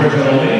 originally.